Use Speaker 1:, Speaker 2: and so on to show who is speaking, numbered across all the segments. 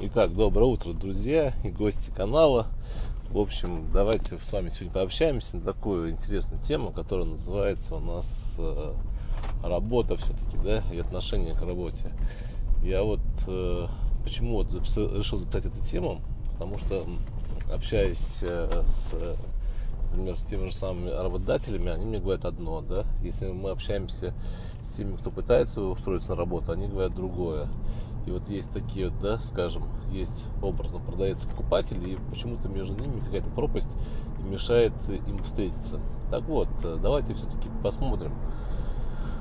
Speaker 1: Итак, доброе утро, друзья и гости канала. В общем, давайте с вами сегодня пообщаемся на такую интересную тему, которая называется у нас э, работа все-таки, да, и отношение к работе. Я вот э, почему вот записал, решил записать эту тему, потому что общаясь э, с, например, с теми же самыми работодателями, они мне говорят одно, да, если мы общаемся с теми, кто пытается устроиться на работу, они говорят другое. И вот есть такие да, скажем, есть образно продается покупатель, и почему-то между ними какая-то пропасть мешает им встретиться. Так вот, э, давайте все-таки посмотрим,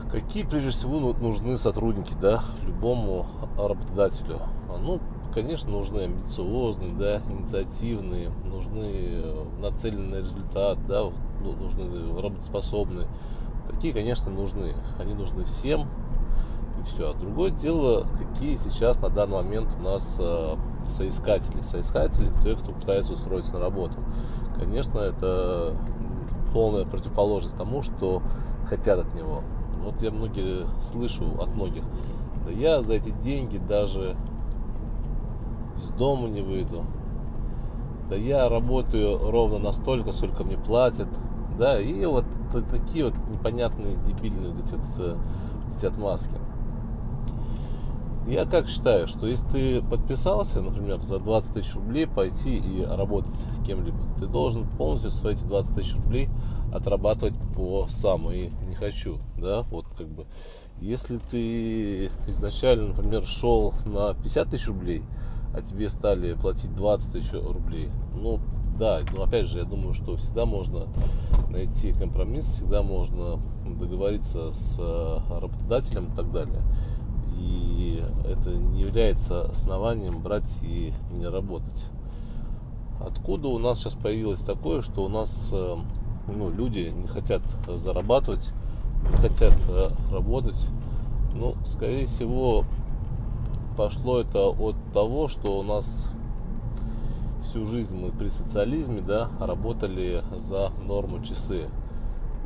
Speaker 1: какие прежде всего ну, нужны сотрудники, да, любому работодателю. А, ну, конечно, нужны амбициозные, да, инициативные, нужны э, нацеленные на результат, да, ну, нужны работоспособные. Такие, конечно, нужны. Они нужны всем, и все. А другое дело, какие сейчас на данный момент у нас э, соискатели. Соискатели – те, кто пытается устроиться на работу. Конечно, это полная противоположность тому, что хотят от него. Вот я многие слышу от многих, да я за эти деньги даже из дома не выйду. Да я работаю ровно настолько, сколько мне платят. Да, и вот такие вот непонятные, дебильные вот эти, вот, э, эти отмазки. Я как считаю, что если ты подписался, например, за 20 тысяч рублей пойти и работать с кем-либо, ты должен полностью свои эти 20 тысяч рублей отрабатывать по сам и не хочу, да, вот как бы. Если ты изначально, например, шел на 50 тысяч рублей, а тебе стали платить 20 тысяч рублей, ну, да, но опять же, я думаю, что всегда можно найти компромисс, всегда можно договориться с э, работодателем и так далее и это не является основанием брать и не работать. Откуда у нас сейчас появилось такое, что у нас э, ну, люди не хотят зарабатывать, не хотят э, работать? Ну, скорее всего, пошло это от того, что у нас всю жизнь мы при социализме да, работали за норму часы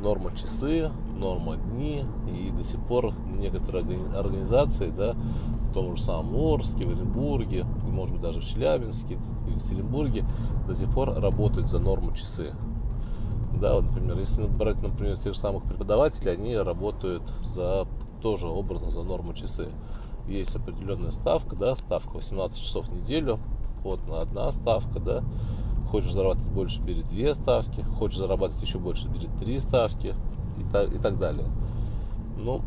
Speaker 1: норма часы, норма дни, и до сих пор некоторые организации, да, в том же самом Орске, в Оренбурге, может быть, даже в Челябинске, в Екатеринбурге, до сих пор работают за норму часы. Да, вот, например, если брать, например, тех же самых преподавателей, они работают за тоже образно за норму часы. Есть определенная ставка, да, ставка 18 часов в неделю, вот на одна ставка, да, Хочешь зарабатывать больше, бери две ставки. Хочешь зарабатывать еще больше, бери три ставки. И так, и так далее. Но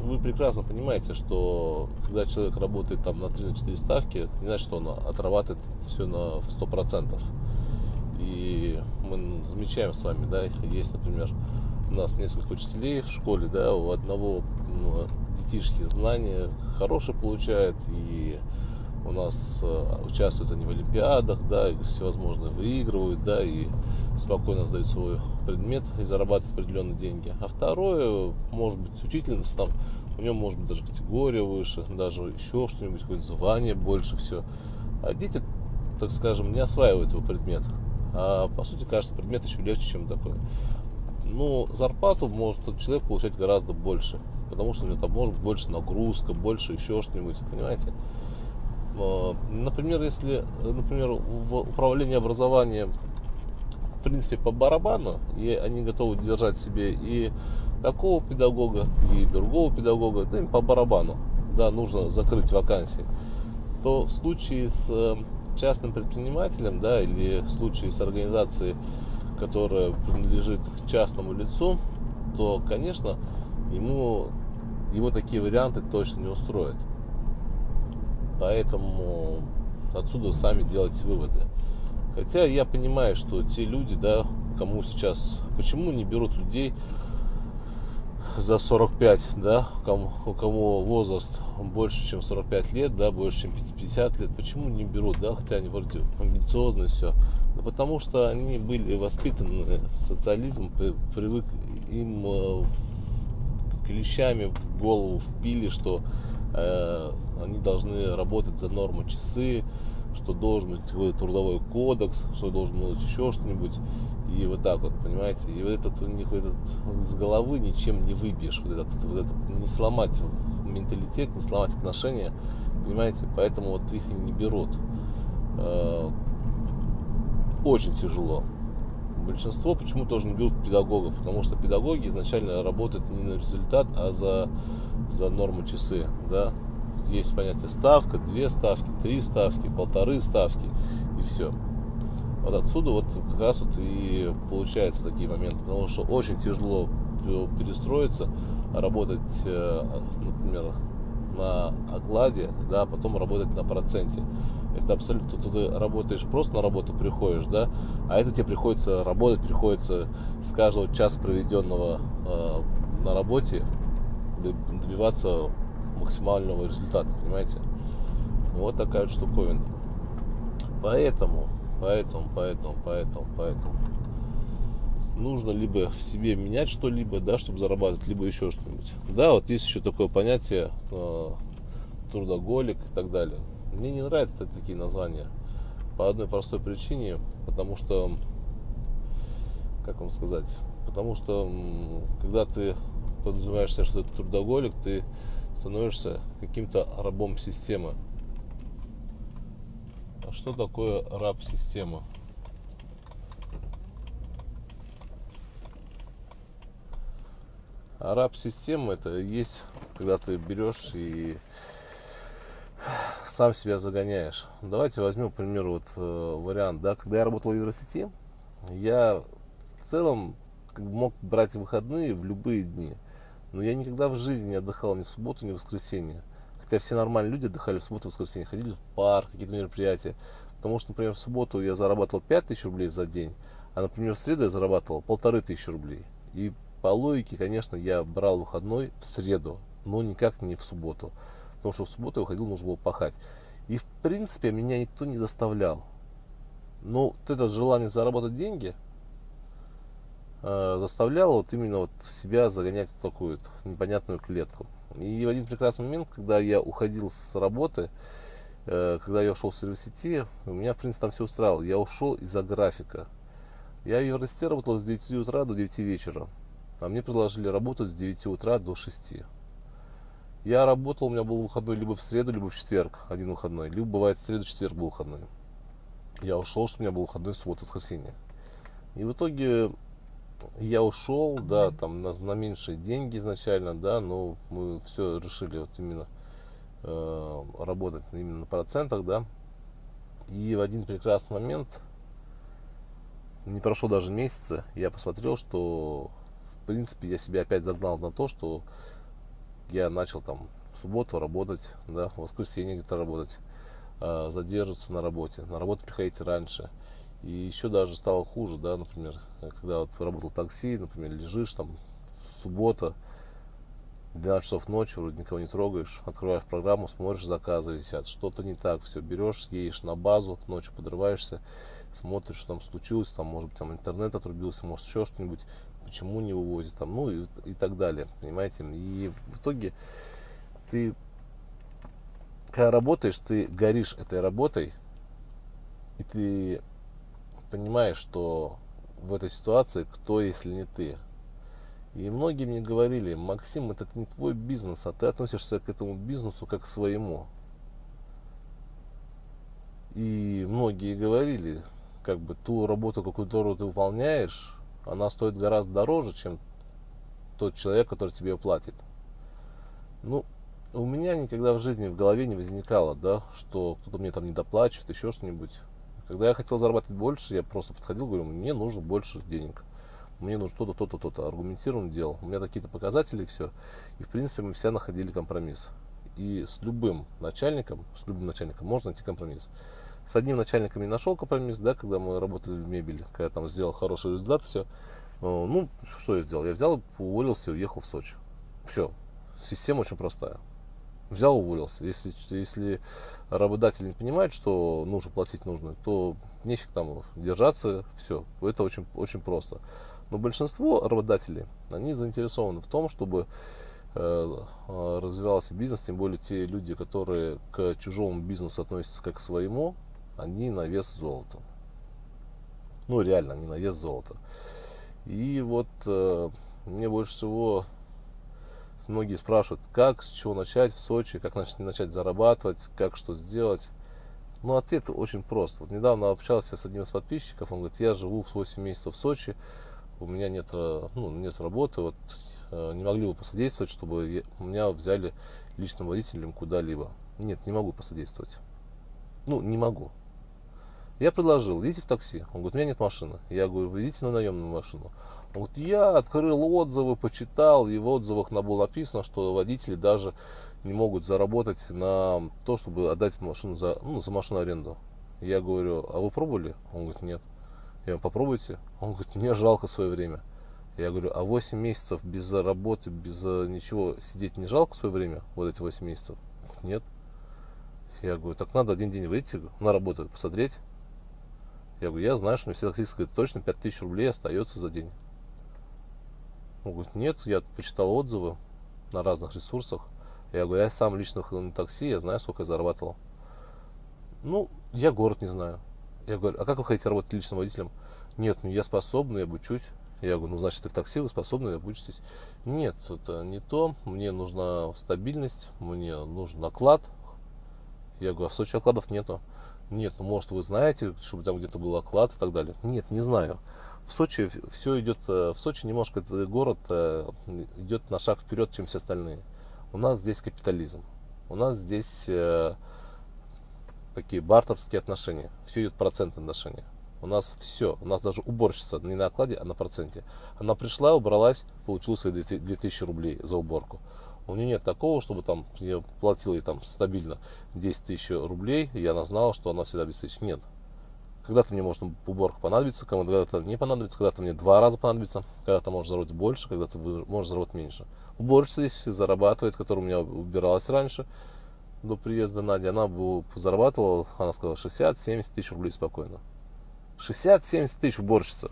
Speaker 1: ну, вы прекрасно понимаете, что когда человек работает там на 3-4 ставки, это не значит, что он отрабатывает все на 100%. И мы замечаем с вами, да, есть, например, у нас несколько учителей в школе, да, у одного ну, детишки знания хорошие получают, и у нас э, участвуют они в олимпиадах, да, и всевозможные выигрывают, да, и спокойно сдают свой предмет и зарабатывают определенные деньги. А второе, может быть, учительница там, у него может быть даже категория выше, даже еще что-нибудь, какое-то звание больше, все. А дети, так скажем, не осваивают его предмет. А по сути, кажется, предмет еще легче, чем такой. Ну, зарплату может тот человек получать гораздо больше, потому что у него там может быть больше нагрузка, больше еще что-нибудь, понимаете? Э, например, если, например, в управлении образованием в принципе по барабану, и они готовы держать себе и такого педагога, и другого педагога, да им по барабану, да, нужно закрыть вакансии, то в случае с э, частным предпринимателем, да, или в случае с организацией, которая принадлежит к частному лицу, то, конечно, ему его такие варианты точно не устроят. Поэтому отсюда сами делайте выводы. Хотя я понимаю, что те люди, да, кому сейчас, почему не берут людей за 45, да, кому, у кого возраст больше, чем 45 лет, да, больше, чем 50 лет, почему не берут, да, хотя они вроде амбициозные, все. Да потому что они были воспитаны социализмом, привык им э, клещами в голову впили, что они должны работать за норму часы, что должен быть какой-то трудовой кодекс, что должен быть еще что-нибудь. И вот так вот, понимаете, и вот этот у них этот с головы ничем не выбьешь, вот этот, вот этот не сломать менталитет, не сломать отношения Понимаете? Поэтому вот их и не берут. Э, очень тяжело. Большинство почему тоже не берут педагогов, потому что педагоги изначально работают не на результат, а за, за норму часы. Да? Есть понятие ставка, две ставки, три ставки, полторы ставки и все. Вот отсюда вот как раз вот и получаются такие моменты, потому что очень тяжело перестроиться, работать, э, например, на окладе, да, а потом работать на проценте. Это абсолютно, ты работаешь просто на работу приходишь, да, а это тебе приходится работать, приходится с каждого часа проведенного э, на работе добиваться максимального результата, понимаете? Вот такая вот штуковина. Поэтому, поэтому, поэтому, поэтому, поэтому нужно либо в себе менять что-либо, да, чтобы зарабатывать, либо еще что-нибудь. Да, вот есть еще такое понятие э, трудоголик и так далее. Мне не нравятся такие названия по одной простой причине, потому что, как вам сказать, потому что когда ты подразумеваешь себя, что ты трудоголик, ты становишься каким-то рабом системы. А что такое раб системы? А раб системы это есть, когда ты берешь и сам себя загоняешь. Давайте возьмем, к примеру, вот э, вариант, да, когда я работал в университете, я в целом мог брать выходные в любые дни, но я никогда в жизни не отдыхал ни в субботу, ни в воскресенье. Хотя все нормальные люди отдыхали в субботу, в воскресенье, ходили в парк, какие-то мероприятия. Потому что, например, в субботу я зарабатывал 5000 рублей за день, а, например, в среду я зарабатывал полторы тысячи рублей. И по логике, конечно, я брал выходной в среду, но никак не в субботу. Потому что в субботу я выходил, нужно было пахать. И в принципе меня никто не заставлял. Но вот это желание заработать деньги э, заставляло вот именно вот себя загонять в такую вот непонятную клетку. И в один прекрасный момент, когда я уходил с работы, э, когда я ушел с университета, у меня, в принципе, там все устраивало. Я ушел из-за графика. Я в университете работал с 9 утра до 9 вечера а мне предложили работать с 9 утра до 6. Я работал, у меня был выходной либо в среду, либо в четверг, один выходной. Либо бывает в среду, четверг был выходной. Я ушел, что у меня был выходной суббота, воскресенье. И в итоге я ушел, да, там на, на меньшие деньги изначально, да, но мы все решили вот именно э, работать именно на процентах, да. И в один прекрасный момент, не прошло даже месяца, я посмотрел, что принципе, я себя опять загнал на то, что я начал там в субботу работать, да, в воскресенье где-то работать, э, задерживаться на работе, на работу приходить раньше. И еще даже стало хуже, да, например, когда вот работал в такси, например, лежишь там, суббота, 12 часов ночи, вроде никого не трогаешь, открываешь программу, смотришь, заказы висят, что-то не так, все, берешь, едешь на базу, ночью подрываешься, смотришь, что там случилось, там, может быть, там интернет отрубился, может, еще что-нибудь, почему не вывозит, там, ну и, и так далее, понимаете. И в итоге ты, когда работаешь, ты горишь этой работой, и ты понимаешь, что в этой ситуации кто, если не ты. И многие мне говорили, Максим, это не твой бизнес, а ты относишься к этому бизнесу как к своему. И многие говорили, как бы ту работу, которую ты выполняешь, она стоит гораздо дороже, чем тот человек, который тебе платит. Ну, у меня никогда в жизни в голове не возникало, да, что кто-то мне там не доплачивает, еще что-нибудь. Когда я хотел зарабатывать больше, я просто подходил, говорю, мне нужно больше денег. Мне нужно то-то, то-то, то-то. Аргументированно делал. У меня какие-то показатели и все. И, в принципе, мы все находили компромисс. И с любым начальником, с любым начальником можно найти компромисс. С одним начальником я нашел компромисс, да, когда мы работали в мебели, когда я там сделал хороший результат, все. Ну, что я сделал? Я взял, уволился и уехал в Сочи. Все. Система очень простая. Взял, уволился. Если, если работодатель не понимает, что нужно платить нужно, то нефиг там держаться, все. Это очень, очень просто. Но большинство работодателей, они заинтересованы в том, чтобы э, развивался бизнес, тем более те люди, которые к чужому бизнесу относятся как к своему, они на вес золота. Ну, реально, они на вес золота. И вот э, мне больше всего многие спрашивают, как, с чего начать в Сочи, как начать, начать зарабатывать, как что сделать. Ну, ответ очень прост. Вот недавно общался с одним из подписчиков, он говорит, я живу в 8 месяцев в Сочи, у меня нет, э, ну, нет работы, вот э, не могли бы посодействовать, чтобы меня взяли личным водителем куда-либо. Нет, не могу посодействовать. Ну, не могу. Я предложил, идите в такси. Он говорит, у меня нет машины. Я говорю, вы идите на наемную машину. Он говорит, я открыл отзывы, почитал, и в отзывах было написано, что водители даже не могут заработать на то, чтобы отдать машину за, ну, за машину аренду. Я говорю, а вы пробовали? Он говорит, нет. Я говорю, попробуйте. Он говорит, мне жалко свое время. Я говорю, а 8 месяцев без работы, без э, ничего сидеть не жалко свое время? Вот эти 8 месяцев? Нет. Я говорю, так надо один день выйти на работу, посмотреть. Я говорю, я знаю, что мне все таксисты говорят, точно 5000 рублей остается за день. Он говорит, нет, я почитал отзывы на разных ресурсах. Я говорю, я сам лично ходил на такси, я знаю, сколько я зарабатывал. Ну, я город не знаю. Я говорю, а как вы хотите работать личным водителем? Нет, ну я способный, я обучусь. Я говорю, ну значит, ты в такси, вы способны, обучитесь. Нет, это не то. Мне нужна стабильность, мне нужен оклад. Я говорю, а в Сочи окладов нету. Нет, ну может вы знаете, чтобы там где-то был оклад и так далее. Нет, не знаю. В Сочи все идет, э, в Сочи немножко этот город э, идет на шаг вперед, чем все остальные. У нас здесь капитализм. У нас здесь э, такие бартерские отношения. Все идет процентные отношения. У нас все, у нас даже уборщица не на окладе, а на проценте. Она пришла, убралась, получила свои 2000 рублей за уборку. У нее нет такого, чтобы там я платил ей там стабильно 10 тысяч рублей, и она знала, что она всегда обеспечит. Нет. Когда-то мне может уборка понадобиться, когда-то не понадобится, когда-то мне два раза понадобится, когда-то можешь заработать больше, когда-то можешь заработать меньше. Уборщица здесь зарабатывает, которая у меня убиралась раньше, до приезда Нади, она зарабатывала, она сказала, 60-70 тысяч рублей спокойно. 60-70 тысяч уборщица.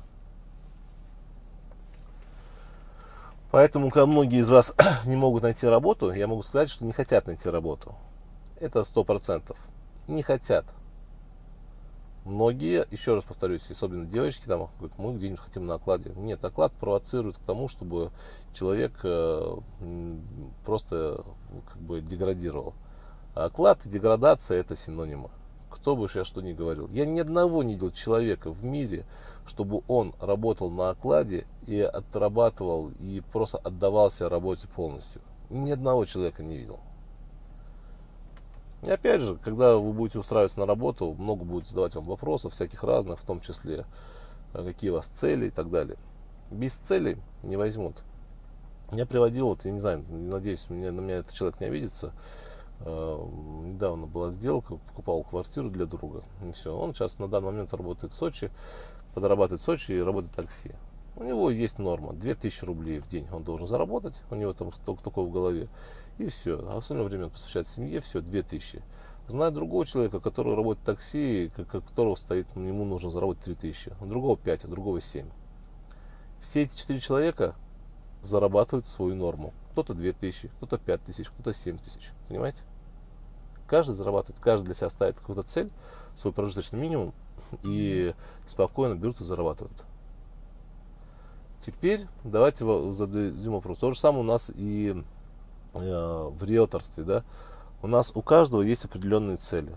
Speaker 1: Поэтому, когда многие из вас не могут найти работу, я могу сказать, что не хотят найти работу. Это сто процентов. Не хотят. Многие, еще раз повторюсь, особенно девочки, там, говорят, мы где-нибудь хотим на окладе. Нет, оклад провоцирует к тому, чтобы человек э, просто как бы деградировал. Оклад и деградация это синонимы. Кто бы я что ни говорил. Я ни одного не видел человека в мире, чтобы он работал на окладе и отрабатывал, и просто отдавался работе полностью. Ни одного человека не видел. И опять же, когда вы будете устраиваться на работу, много будет задавать вам вопросов, всяких разных, в том числе, э, какие у вас цели и так далее. Без целей не возьмут. Я приводил, вот, я не знаю, надеюсь, меня, на меня этот человек не обидится. Э, недавно была сделка, покупал квартиру для друга. И все. Он сейчас на данный момент работает в Сочи, подрабатывает в Сочи и работает в такси. У него есть норма, 2000 рублей в день он должен заработать, у него там только такое в голове. И все. А остальное время он посвящает семье, все, 2000. Знаю другого человека, который работает в такси, которого стоит, ему нужно заработать 3000. У другого 5, у другого 7. Все эти 4 человека зарабатывают свою норму. Кто-то 2000, кто-то 5000, кто-то 7000. Понимаете? Каждый зарабатывает, каждый для себя ставит какую-то цель, свой прожиточный минимум, и спокойно берут и зарабатывают. Теперь давайте зададим вопрос. То же самое у нас и Э, в риэлторстве, да, у нас у каждого есть определенные цели.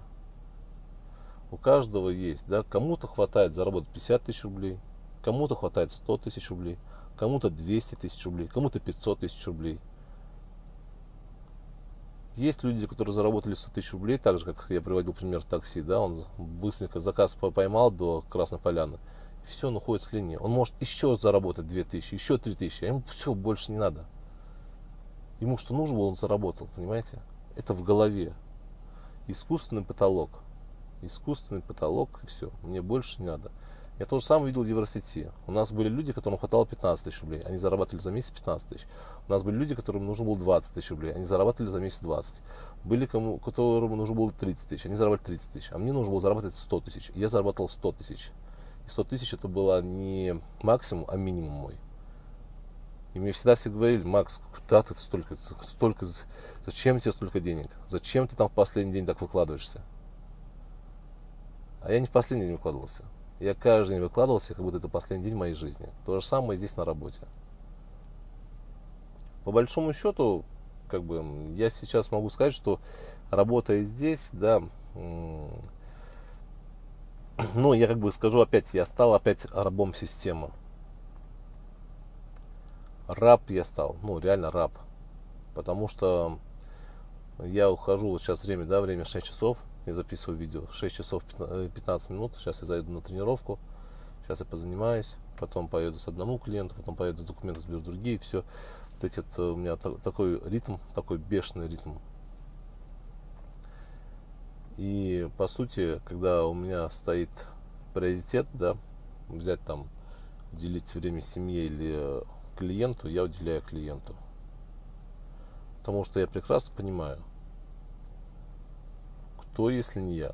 Speaker 1: У каждого есть, да, кому-то хватает заработать 50 тысяч рублей, кому-то хватает 100 тысяч рублей, кому-то 200 тысяч рублей, кому-то 500 тысяч рублей. Есть люди, которые заработали 100 тысяч рублей, так же, как я приводил пример такси, да, он быстренько заказ поймал до Красной Поляны, все, он уходит с линии. Он может еще заработать 2 тысячи, еще 3 тысячи, а ему все, больше не надо. Ему что нужно было, он заработал, понимаете? Это в голове. Искусственный потолок. Искусственный потолок, и все. Мне больше не надо. Я тоже сам видел в Евросети. У нас были люди, которым хватало 15 тысяч рублей. Они зарабатывали за месяц 15 тысяч. У нас были люди, которым нужно было 20 тысяч рублей. Они зарабатывали за месяц 20. Были, кому, которым нужно было 30 тысяч. Они зарабатывали 30 тысяч. А мне нужно было зарабатывать 100 тысяч. Я зарабатывал 100 тысяч. И 100 тысяч это было не максимум, а минимум мой. И мне всегда все говорили, Макс, куда ты столько, столько, зачем тебе столько денег? Зачем ты там в последний день так выкладываешься? А я не в последний день выкладывался. Я каждый день выкладывался, как будто это последний день моей жизни. То же самое здесь на работе. по большому счету, как бы, я сейчас могу сказать, что работая здесь, да, ну, я как бы скажу опять, я стал опять рабом системы. Раб я стал, ну, реально раб. Потому что я ухожу, вот сейчас время, да, время 6 часов, я записываю видео, 6 часов 15 минут, сейчас я зайду на тренировку, сейчас я позанимаюсь, потом поеду с одному клиенту, потом поеду документы сберу другие, все. Вот эти, у меня такой ритм, такой бешеный ритм. И по сути, когда у меня стоит приоритет, да, взять там, уделить время семье или клиенту, я уделяю клиенту. Потому что я прекрасно понимаю, кто, если не я.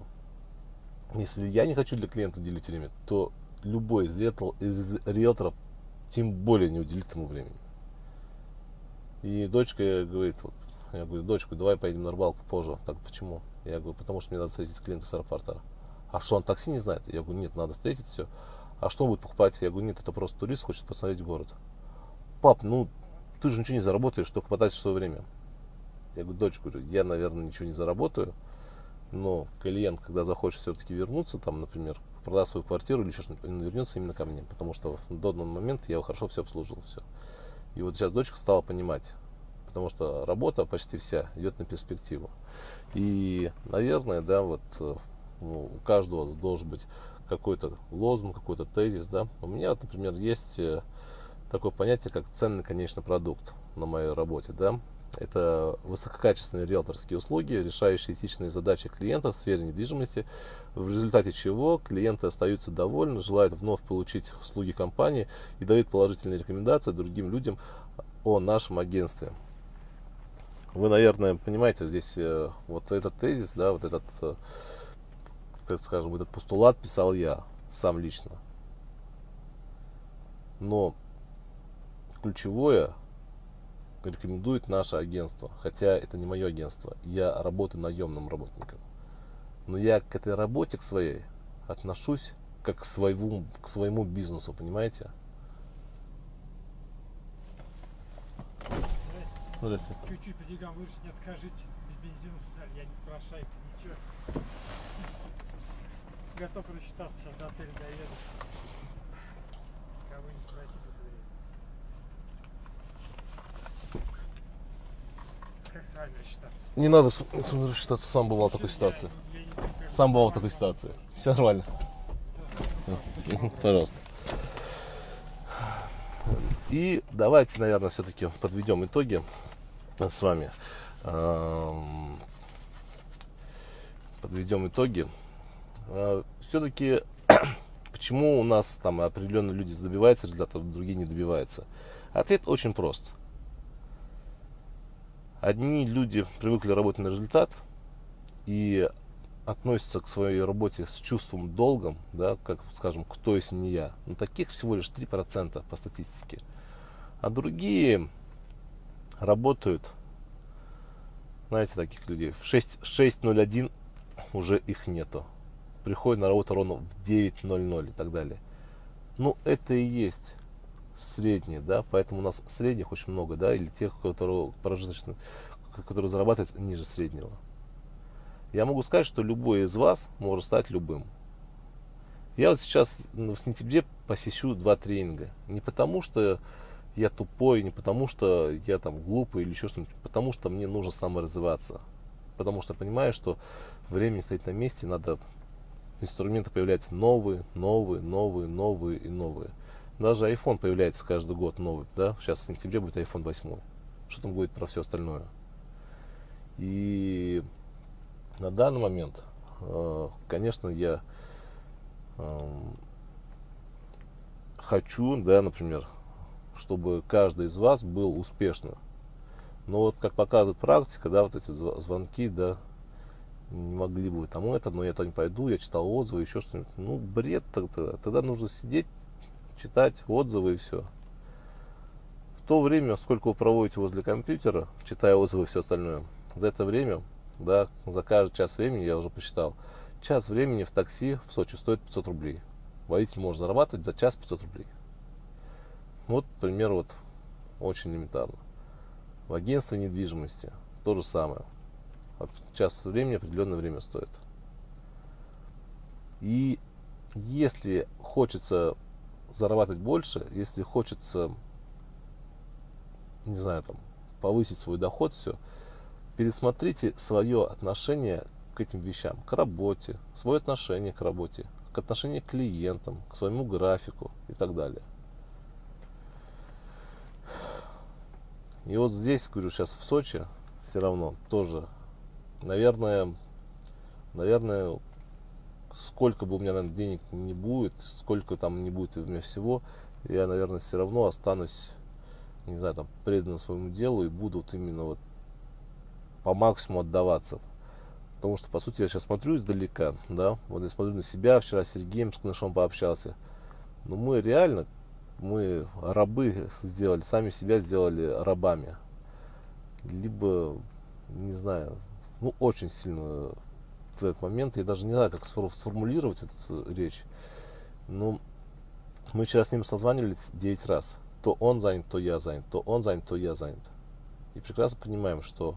Speaker 1: Если я не хочу для клиента уделить время, то любой из, риэлтор, из риэлторов тем более не уделит ему времени. И дочка говорит, вот, я говорю, дочка, давай поедем на рыбалку позже. Так почему? Я говорю, потому что мне надо встретить клиента с аэропорта. А что, он такси не знает? Я говорю, нет, надо встретить все. А что он будет покупать? Я говорю, нет, это просто турист хочет посмотреть город. Пап, ну ты же ничего не заработаешь, только потратишь свое время. Я говорю, дочь, говорю, я, наверное, ничего не заработаю, но клиент, когда захочет все-таки вернуться, там, например, продаст свою квартиру или еще что-нибудь, он вернется именно ко мне, потому что в данный момент я его хорошо все обслужил, все. И вот сейчас дочка стала понимать, потому что работа почти вся идет на перспективу. И, наверное, да, вот ну, у каждого должен быть какой-то лозунг, какой-то тезис, да. У меня, например, есть э, такое понятие, как ценный конечный продукт на моей работе, да. Это высококачественные риэлторские услуги, решающие этичные задачи клиентов в сфере недвижимости, в результате чего клиенты остаются довольны, желают вновь получить услуги компании и дают положительные рекомендации другим людям о нашем агентстве. Вы, наверное, понимаете, здесь э, вот этот тезис, да, вот этот, э, так скажем, этот постулат писал я сам лично. Но ключевое рекомендует наше агентство, хотя это не мое агентство, я работаю наемным работником. Но я к этой работе, к своей, отношусь как к своему, к своему бизнесу, понимаете?
Speaker 2: Здрасте. Чуть-чуть по деньгам выше не откажите. Без бензина стали, я не прошайка, ничего. Готов рассчитаться, сейчас до отеля доеду. Кого не спросить, Как с вами рассчитаться?
Speaker 1: Не надо с вами рассчитаться, сам бывал в такой ситуации. Сам бывал в такой ситуации. Все нормально. Все. Пожалуйста. И давайте, наверное, все-таки подведем итоги с вами. Подведем итоги. А, все-таки почему у нас там определенные люди добиваются результатов, другие не добиваются? Ответ очень прост. Одни люди привыкли работать на результат и относятся к своей работе с чувством долгом, да, как, скажем, кто если не я. Но таких всего лишь 3% по статистике. А другие работают, знаете, таких людей, в 6.01 уже их нету. Приходят на работу ровно в 9.00 и так далее. Ну, это и есть средние, да, поэтому у нас средних очень много, да, или тех, которые которые зарабатывают ниже среднего. Я могу сказать, что любой из вас может стать любым. Я вот сейчас ну, в сентябре посещу два тренинга. Не потому, что я тупой, не потому что я там глупый или еще что-нибудь, потому что мне нужно саморазвиваться. Потому что понимаю, что время не стоит на месте, надо инструменты появляются новые, новые, новые, новые и новые. Даже iPhone появляется каждый год новый, да, сейчас в сентябре будет iPhone 8. Что там будет про все остальное? И на данный момент, э, конечно, я эм, хочу, да, например, чтобы каждый из вас был успешным. Но вот как показывает практика, да, вот эти звонки, да, не могли бы тому это, но я то не пойду, я читал отзывы, еще что-нибудь. Ну, бред тогда. Тогда нужно сидеть, читать отзывы и все. В то время, сколько вы проводите возле компьютера, читая отзывы и все остальное, за это время, да, за каждый час времени, я уже посчитал, час времени в такси в Сочи стоит 500 рублей. Водитель может зарабатывать за час 500 рублей. Вот пример вот очень элементарно. В агентстве недвижимости то же самое. Час времени определенное время стоит. И если хочется зарабатывать больше, если хочется, не знаю, там, повысить свой доход, все, пересмотрите свое отношение к этим вещам, к работе, свое отношение к работе, к отношению к клиентам, к своему графику и так далее. И вот здесь, говорю, сейчас в Сочи все равно тоже, наверное, наверное, сколько бы у меня наверное, денег не будет, сколько там не будет у меня всего, я, наверное, все равно останусь, не знаю, там, предан своему делу и буду вот именно вот по максимуму отдаваться. Потому что, по сути, я сейчас смотрю издалека, да, вот я смотрю на себя, вчера с Сергеем с Кнышом пообщался. Но мы реально, мы рабы сделали, сами себя сделали рабами. Либо, не знаю, ну, очень сильно этот момент, я даже не знаю, как сформулировать эту речь, но мы вчера с ним созванивались 9 раз. То он занят, то я занят, то он занят, то я занят. И прекрасно понимаем, что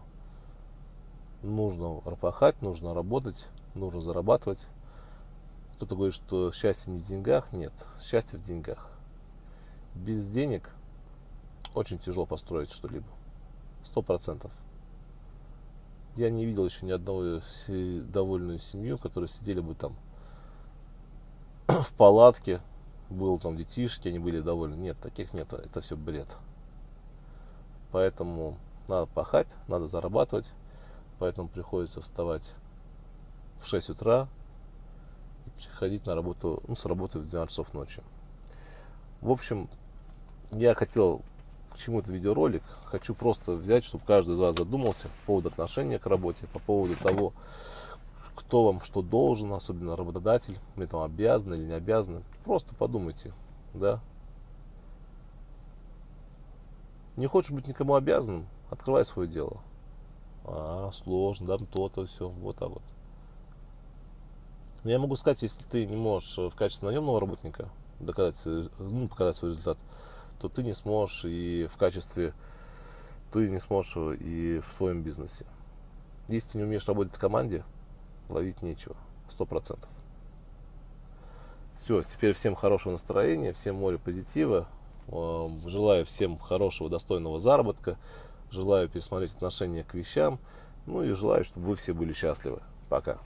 Speaker 1: нужно пахать, нужно работать, нужно зарабатывать. Кто-то говорит, что счастье не в деньгах. Нет, счастье в деньгах. Без денег очень тяжело построить что-либо. Сто процентов. Я не видел еще ни одного довольную семью, которые сидели бы там в палатке, был там детишки, они были довольны. Нет, таких нет, это все бред. Поэтому надо пахать, надо зарабатывать, поэтому приходится вставать в 6 утра и приходить на работу, ну, с работы в 12 часов ночи. В общем, я хотел к чему то видеоролик. Хочу просто взять, чтобы каждый из вас задумался по поводу отношения к работе, по поводу того, кто вам что должен, особенно работодатель, или там обязан или не обязан. Просто подумайте, да. Не хочешь быть никому обязанным, открывай свое дело. А, сложно, да, то-то, все, вот так вот. Но я могу сказать, если ты не можешь в качестве наемного работника доказать, ну, показать свой результат, то ты не сможешь и в качестве, ты не сможешь и в своем бизнесе. Если ты не умеешь работать в команде, ловить нечего, сто процентов. Все, теперь всем хорошего настроения, всем море позитива. Желаю всем хорошего, достойного заработка. Желаю пересмотреть отношение к вещам. Ну и желаю, чтобы вы все были счастливы. Пока.